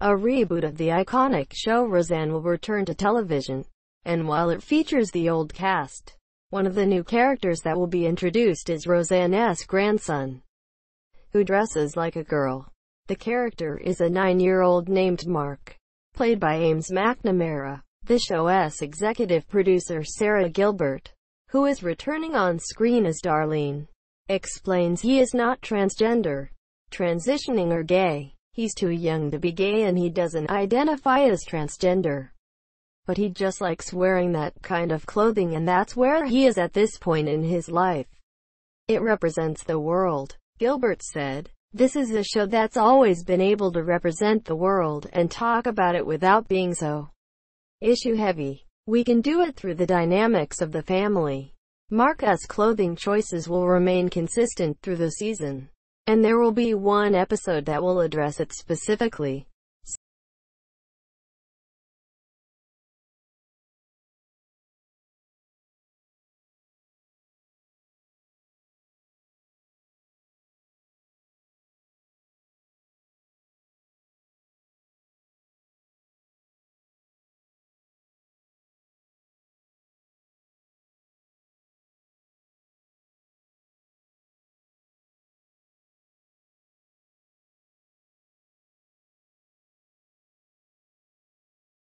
A reboot of the iconic show Roseanne will return to television, and while it features the old cast, one of the new characters that will be introduced is Roseanne's grandson, who dresses like a girl. The character is a nine-year-old named Mark, played by Ames McNamara. The show's executive producer Sara Gilbert, who is returning on screen as Darlene, explains he is not transgender, transitioning or gay. He's too young to be gay and he doesn't identify as transgender. But he just likes wearing that kind of clothing and that's where he is at this point in his life. It represents the world, Gilbert said. This is a show that's always been able to represent the world and talk about it without being so issue heavy. We can do it through the dynamics of the family. Mark's clothing choices will remain consistent through the season, and there will be one episode that will address it specifically.